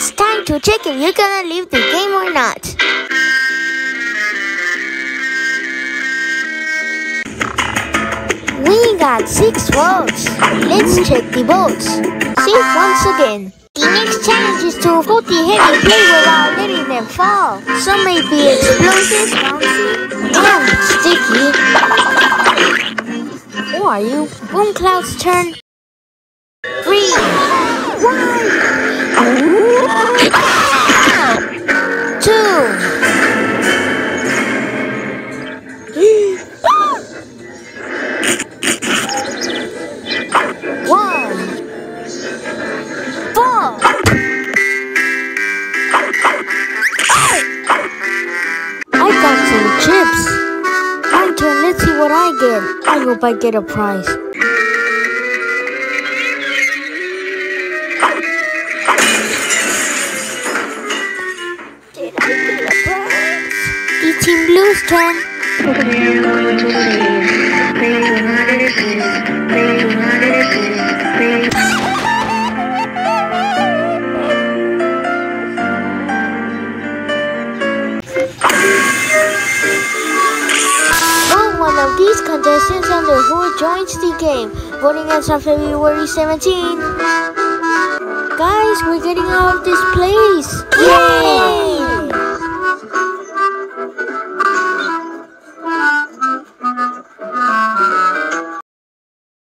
to check if you're gonna leave the game or not. We got six votes. Let's check the votes. See once again. The next challenge is to hold the heavy plate without letting them fall. Some may be explosive, bouncy, and sticky. Who are you? Boom Cloud's turn. Three, one, I got some chips. I'm trying let's see what I get. I hope I get a prize. Player Vote one of these contestants under who joins the game. Voting ends on February 17. Guys, we're getting out of this place.